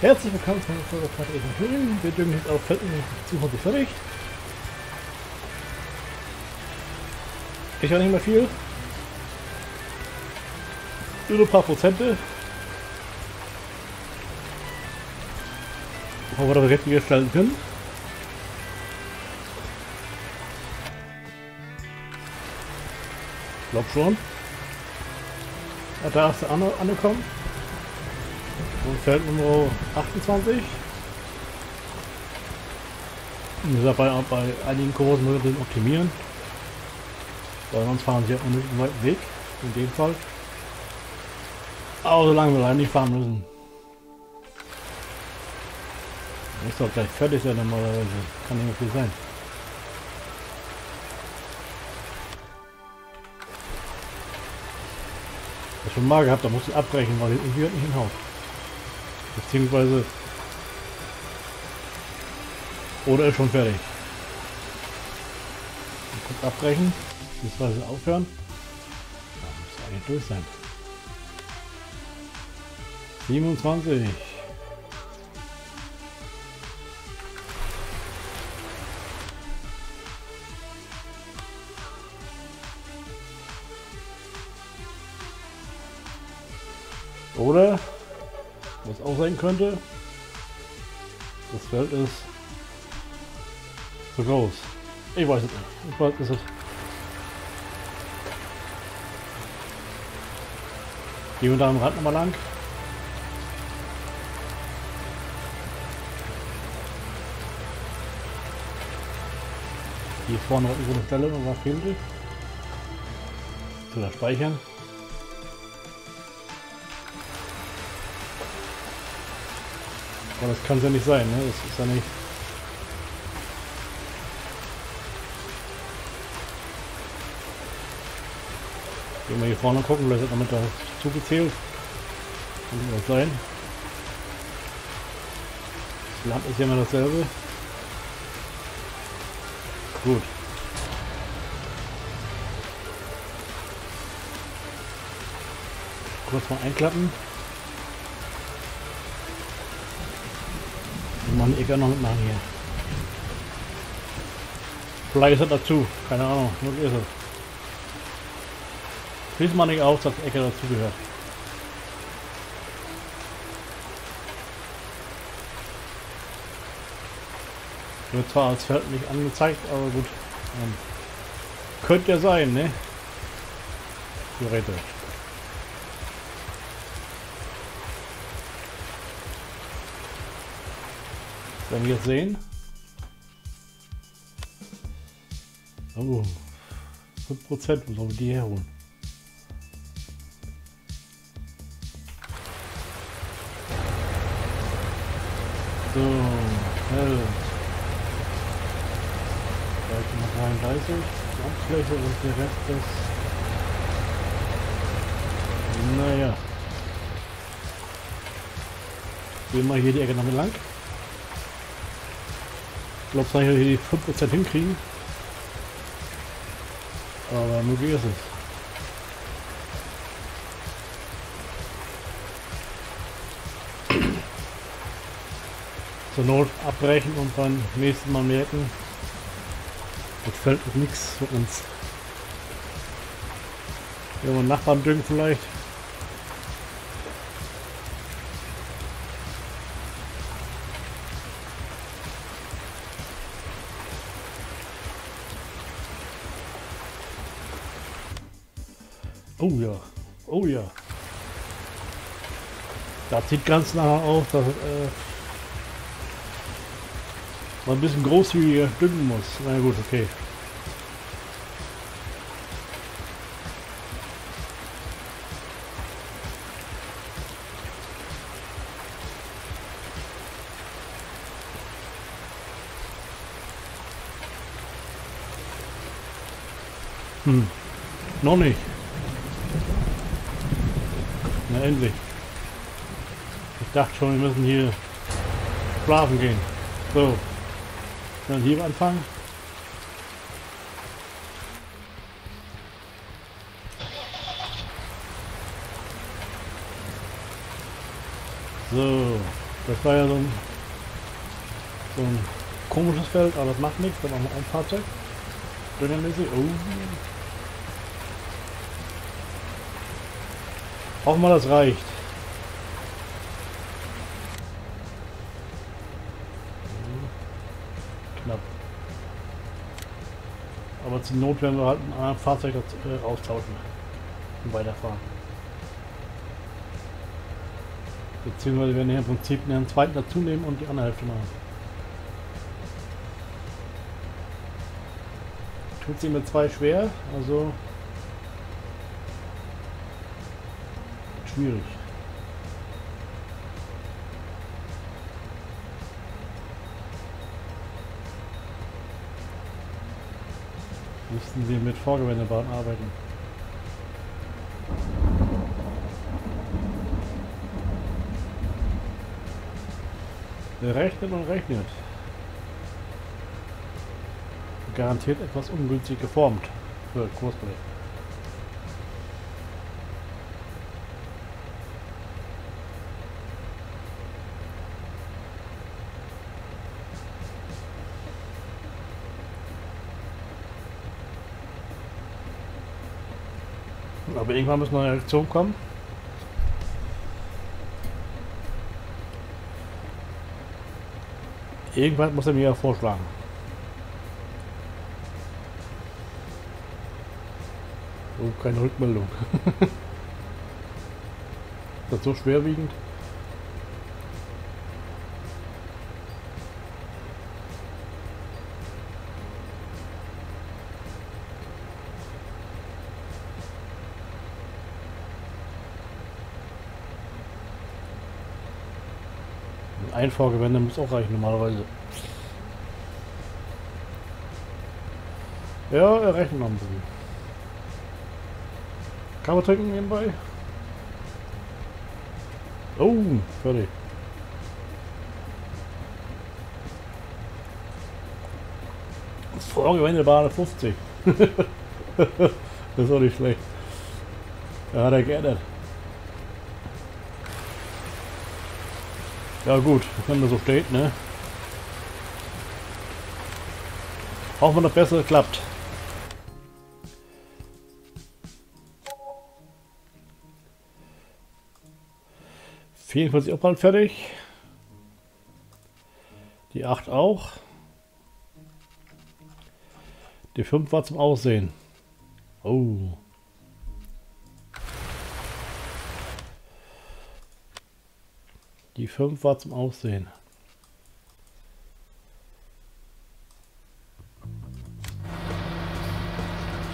Herzlich willkommen zu einer Folge von Eden Höhlen. Wir düngen jetzt auf Felden zu fertig. Ich habe nicht mehr viel. Nur ein paar Prozente. Ob wir das richtig gestalten können. Ich glaube schon. Da der Anne angekommen. Und Feld Nummer 28. Und ist dabei auch bei einigen Kursen nur den optimieren. Weil sonst fahren sie unnötig weiten Weg. In dem Fall. Aber solange wir leider nicht fahren müssen. Ist doch gleich fertig ja normalerweise. Kann nicht mehr viel sein. Das schon mal gehabt, da muss ich abbrechen, weil ich irgendwie nicht hinhaut. Beziehungsweise oder ist schon fertig. Kurz abbrechen, beziehungsweise aufhören. Da muss eigentlich durch sein. 27. Oder, was auch sein könnte, das Feld ist zu groß. Ich weiß es nicht. Ich weiß, es. Gehen wir da am Rand nochmal lang. Hier vorne noch irgendwo eine Stelle, was fehlte. Zu speichern. Aber das kann es ja nicht sein, ne? Das ist ja nicht... Gehen wir hier vorne gucken, vielleicht hat damit da zugezählt. Kann das sein. Das Land ist ja immer dasselbe. Gut. Kurz mal einklappen. Man ich noch mitmachen hier. Vielleicht ist er dazu, keine Ahnung, was ist es. Schließt man nicht aus, dass Ecke dazu gehört. Wird zwar als Feld nicht angezeigt, aber gut. Ähm, könnte ja sein, ne? Theoretisch. Wenn wir jetzt sehen. Oh, 5% wo sollen wir die herholen? So, hell. Seite 33, Landfläche und der Rest ist. Naja. Gehen wir hier die Ecke noch lang. Ich glaube, dass wir hier die 5% hinkriegen. Aber möglich ist es. Zur Not abbrechen und beim nächsten Mal merken, das fällt nichts für uns. Irgendwo Nachbarn düngen vielleicht. Oh ja, oh ja. Da sieht ganz nachher auf, dass äh, man ein bisschen großzügiger düngen muss. Na gut, okay. Hm, noch nicht. Na endlich. Ich dachte schon, wir müssen hier schlafen gehen. So. Dann hier anfangen. So. Das war ja so ein, so ein komisches Feld, aber das macht nichts. Da machen wir ein Fahrzeug. Dönermäßig. Oh. Hoffen wir, das reicht. Knapp. Aber zur Not werden wir halt ein anderes Fahrzeug äh, austauschen und weiterfahren. Beziehungsweise werden wir im Prinzip einen zweiten dazu nehmen und die andere Hälfte machen. Tut sie mit zwei schwer, also schwierig. Müssten sie mit Vorgewendebahn arbeiten. Rechnet und rechnet. Garantiert etwas ungünstig geformt für Kursbrett. Aber irgendwann muss noch eine Reaktion kommen. Irgendwann muss er mir ja vorschlagen. Oh, keine Rückmeldung. ist das so schwerwiegend? Ein Vorgewende muss auch reichen normalerweise. Ja, er rechnet noch ein bisschen. Kann man trinken nebenbei? Oh, fertig. Vorgewende war 50. das ist auch nicht schlecht. Da hat er geändert. Ja gut, wenn das so steht, ne? Hoffen wir, dass besser klappt. 44 auch bald fertig. Die 8 auch. Die 5 war zum Aussehen. Oh. Die 5 war zum Aussehen.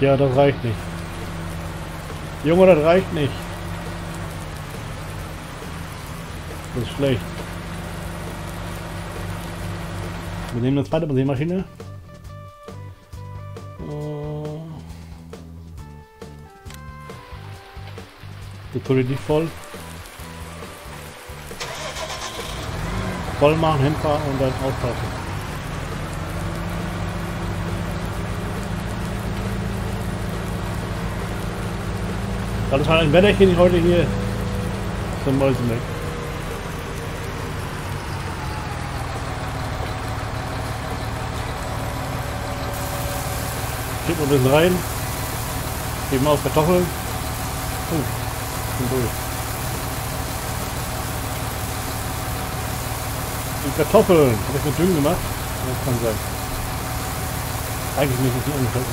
Ja, das reicht nicht. Junge, das reicht nicht. Das ist schlecht. Wir nehmen eine zweite Basiermaschine. Oh. Die Tulle nicht voll. Voll machen, hinfahren und dann austauschen. Das ist halt ein Wetterchen heute hier zum Mäusenmeck. Gib mal ein bisschen rein. Geben auf Kartoffeln. Oh, bin durch. Die Kartoffeln. Habe ich mit Düngen gemacht? Das kann sein. Eigentlich nicht, ist ein umgestellt.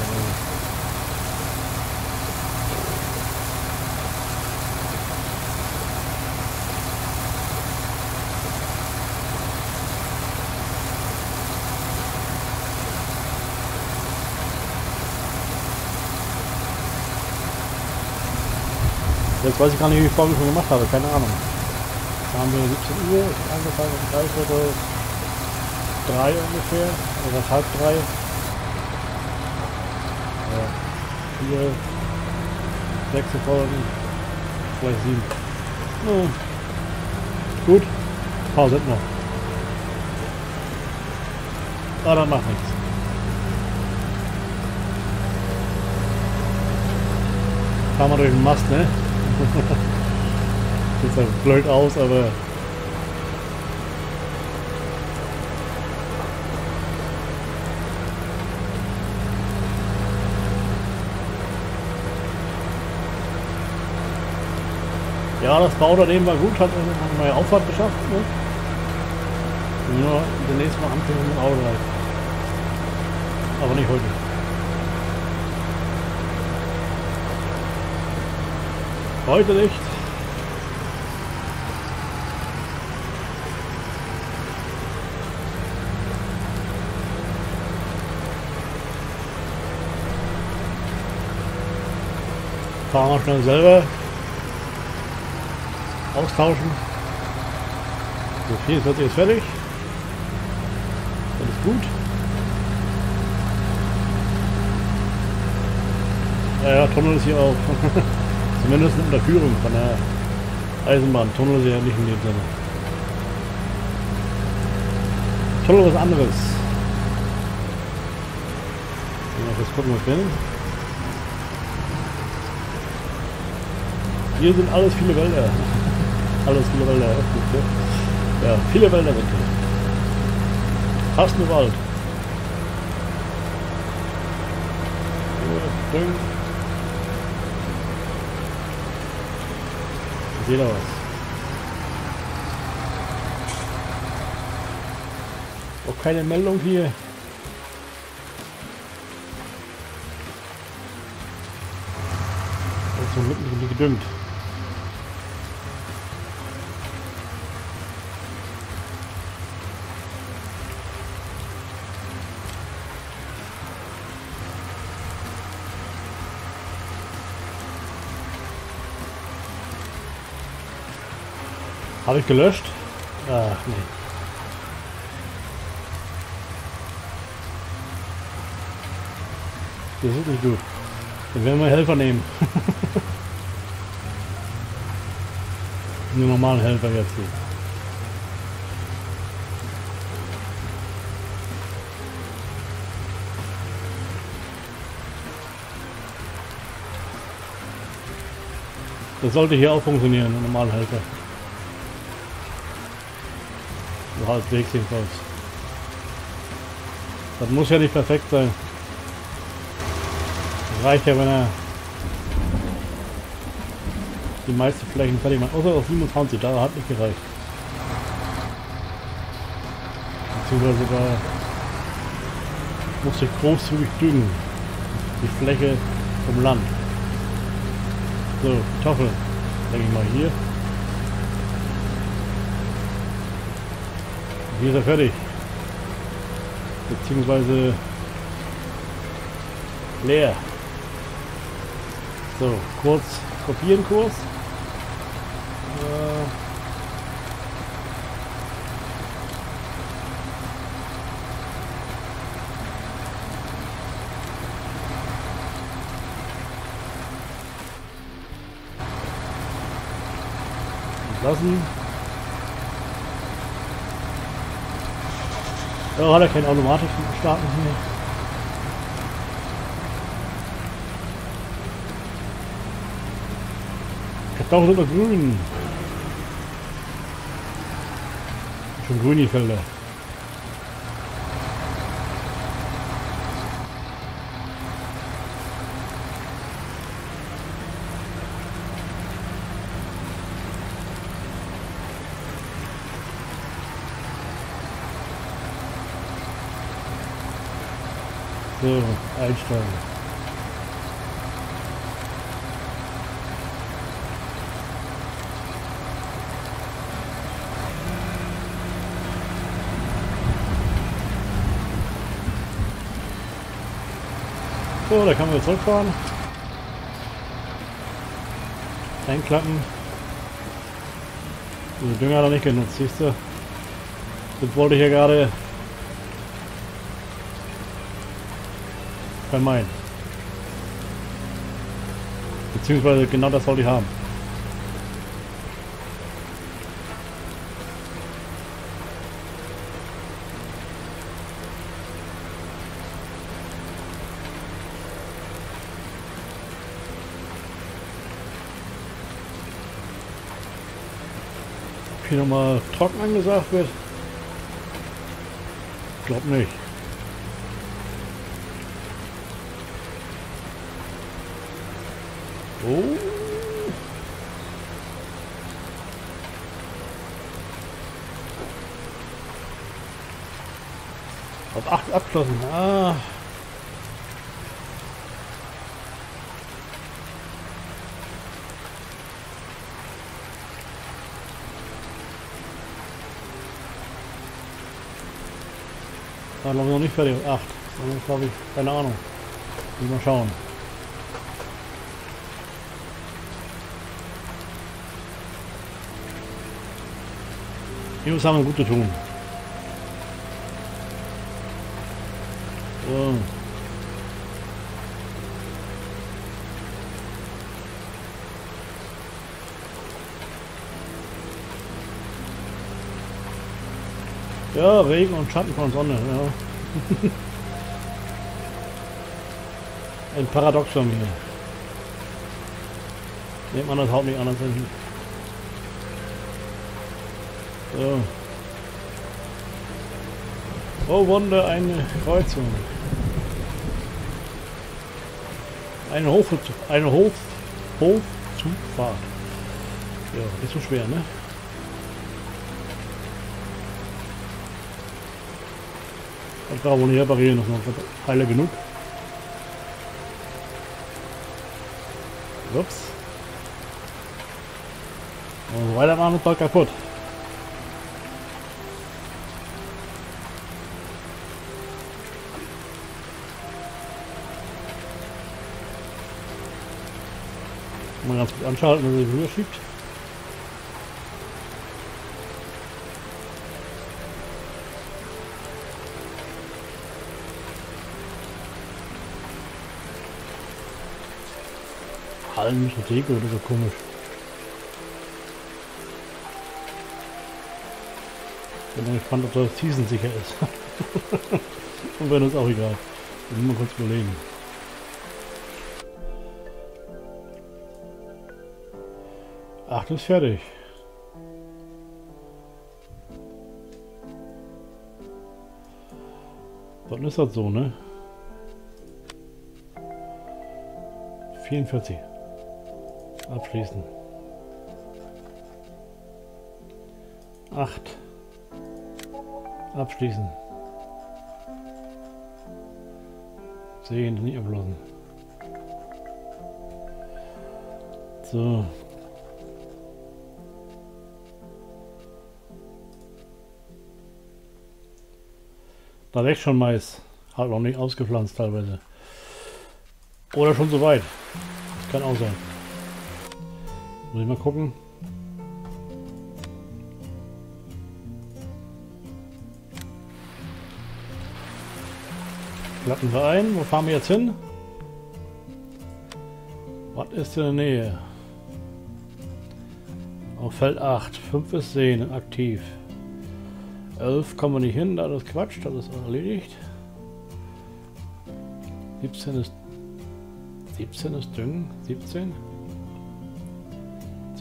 Jetzt weiß ich gar nicht, wie ich vorhin schon gemacht habe, keine Ahnung. Da haben wir 17 Uhr, angefangen um drei Viertel drei ungefähr, oder halb drei. Ja, vier, sechs Folgen, vielleicht sieben. Ja. Gut, Pause noch. Aber das macht nichts. Fahren wir durch den Mast, ne? Sieht zwar blöd aus, aber Ja, das Bau daneben war gut, hat eine neue Auffahrt geschafft. Ne? Nur ja, demnächst mal anfangen mit dem Auto. Aber nicht heute. Heute nicht. Fahren wir schnell selber. Austauschen. So, 44 ist fertig. Alles gut. Ja, ja, Tunnel ist hier auch. Zumindest in der Führung von der Eisenbahn. Tunnel ist ja nicht in dem Sinne. Tunnel was anderes. Jetzt gucken wir uns Hier sind alles viele Wälder. alles viele Wälder. Ja, viele Wälder hier. Fast nur Wald. Ding. Ich sehe da was. Auch keine Meldung hier. Ist so mitten gedüngt. Habe ich gelöscht? Ach nee. Das ist nicht gut. Dann werden wir Helfer nehmen. Einen normalen Helfer jetzt hier. Das sollte hier auch funktionieren, ein normaler Helfer. Halbwegs jedenfalls. Das muss ja nicht perfekt sein. Das reicht ja, wenn er die meisten Flächen fertig macht. Außer auf 27, da hat nicht gereicht. Beziehungsweise da muss ich großzügig düngen. Die Fläche vom Land. So, Kartoffeln. Denke ich mal hier. Hier ist er fertig. Beziehungsweise leer. So, kurz kopieren Kurs. Äh, lassen. Ja, hat er kein automatisch starten hier. Kartoffeln sind noch grün. Schon grün die Felder. So, einsteigen. So, da kann man zurückfahren. Einklappen. Den Dünger hat er nicht genutzt, siehst du? Das wollte ich ja gerade vermeiden. Beziehungsweise genau das wollte ich haben. Hier nochmal trocken angesagt wird? Ich glaube nicht. Oh. Auf 8 abgeschlossen. Ah. War haben wir noch nicht fertig. 8. Glaube ich, keine Ahnung. Mal schauen. Jungs haben gut zu tun. So. Ja, Regen und Schatten von Sonne, ja. Ein Paradoxon hier. Nehmen man das Haupt nicht anders hin. So. Oh Wunder, eine Kreuzung. Eine Hof, eine Hof, Hofzugfahrt. Ja, ist so schwer, ne? Das brauchen wir nicht reparieren, das ist noch heile genug. Ups. Und weitermachen ist bald kaputt. Gut anschalten, sich rüber schiebt. Theke oder so komisch. Bin mal gespannt, ob das Season sicher ist. Und wenn uns auch egal. Wir mal kurz überlegen. Ach, das ist fertig. Dann ist das so, ne? 44. Abschließen. 8. Abschließen. Sehen, nicht ablassen. So. Da wächst schon Mais. Halt noch nicht ausgepflanzt teilweise. Oder schon so weit. Das kann auch sein. Muss ich mal gucken. Platten wir ein. Wo fahren wir jetzt hin? Was ist in der Nähe? Auf Feld 8. 5 ist Sehen, aktiv. 11 kommen wir nicht hin, da ist Quatsch, das ist erledigt. 17 ist 17 ist Düngen, 17.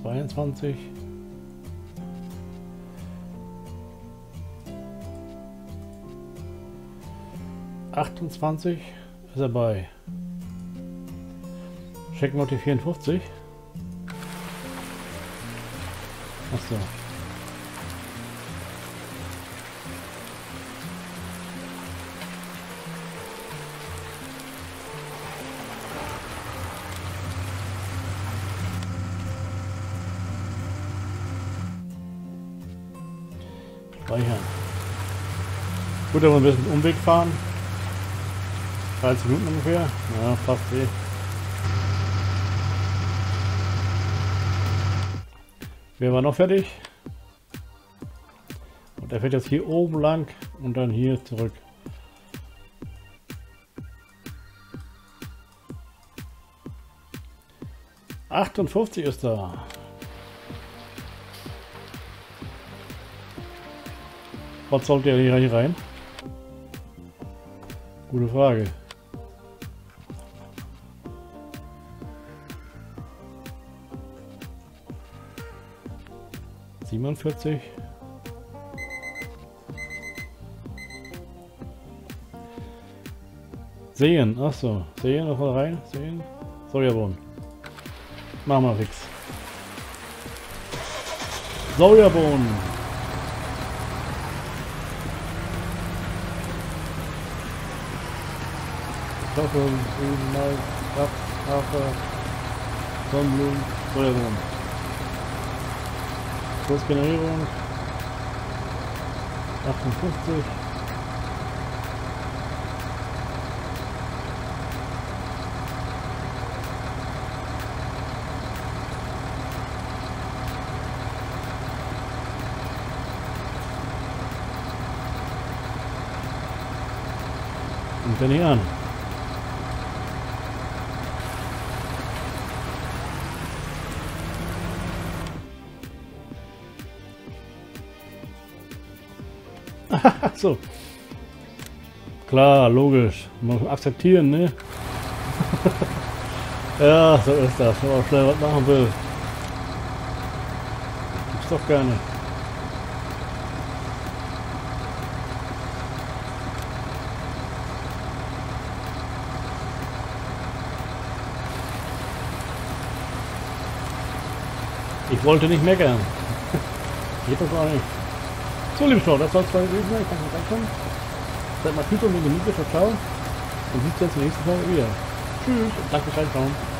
22. Achtundzwanzig ist er bei. Checken wir die 54. Achso. Speichern. Gut, aber ein bisschen Umweg fahren. 30 Minuten ungefähr. Ja, fast eh. Wer war noch fertig? Und er fährt jetzt hier oben lang und dann hier zurück. Achtundfünfzig ist da. Was sollte er hier rein? Gute Frage. Siebenundvierzig. Sehen, achso. Sehen noch mal rein. Sehen. Sojabohnen. Machen wir fix. Sojabohnen. Kartoffeln, Rüben, Mais, Raps, Hafer, Sonnenblumen, Sojabohnen. Kursgenerierung 58. Und dann hier an. so. Klar, logisch. Man akzeptieren, ne? ja, so ist das. Wenn man auch schnell was machen will. Gibt's doch nicht. Ich wollte nicht meckern. Geht doch gar nicht. So, liebe Schau, das soll es gewesen sein. Ich kann nicht reinkommen. Seid mal Tüte und Gemüse, ciao. Und sieht uns in der nächsten Folge wieder. Tschüss und danke fürs Reinschauen.